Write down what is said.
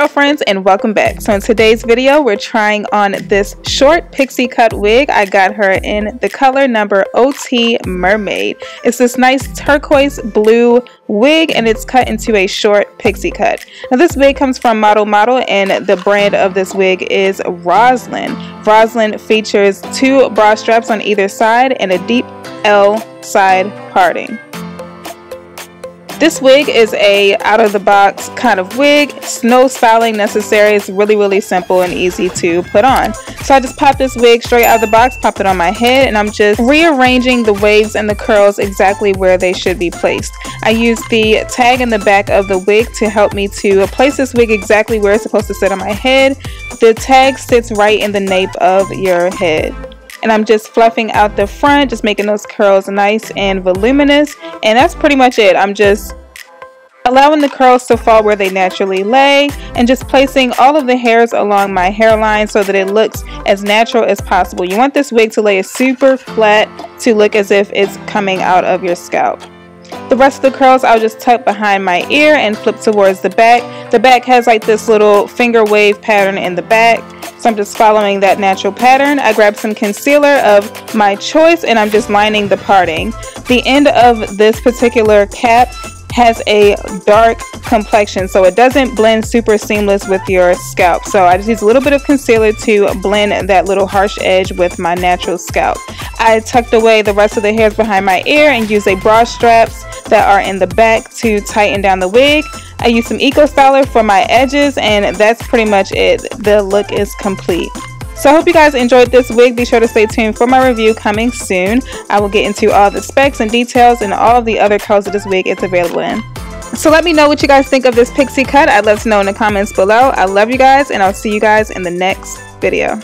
girlfriends and welcome back. So in today's video we're trying on this short pixie cut wig. I got her in the color number OT Mermaid. It's this nice turquoise blue wig and it's cut into a short pixie cut. Now this wig comes from Model Model and the brand of this wig is Roslyn. Roslyn features two bra straps on either side and a deep L side parting. This wig is a out of the box kind of wig. no styling necessary. It's really, really simple and easy to put on. So I just pop this wig straight out of the box, pop it on my head, and I'm just rearranging the waves and the curls exactly where they should be placed. I use the tag in the back of the wig to help me to place this wig exactly where it's supposed to sit on my head. The tag sits right in the nape of your head and I'm just fluffing out the front just making those curls nice and voluminous and that's pretty much it I'm just allowing the curls to fall where they naturally lay and just placing all of the hairs along my hairline so that it looks as natural as possible you want this wig to lay super flat to look as if it's coming out of your scalp the rest of the curls I'll just tuck behind my ear and flip towards the back. The back has like this little finger wave pattern in the back. So I'm just following that natural pattern. I grab some concealer of my choice and I'm just lining the parting. The end of this particular cap has a dark complexion so it doesn't blend super seamless with your scalp. So I just use a little bit of concealer to blend that little harsh edge with my natural scalp. I tucked away the rest of the hairs behind my ear and use a bra straps that are in the back to tighten down the wig. I use some Eco Styler for my edges and that's pretty much it. The look is complete so I hope you guys enjoyed this wig. Be sure to stay tuned for my review coming soon. I will get into all the specs and details and all the other colors of this wig it's available in. So let me know what you guys think of this pixie cut. I'd love to know in the comments below. I love you guys and I'll see you guys in the next video.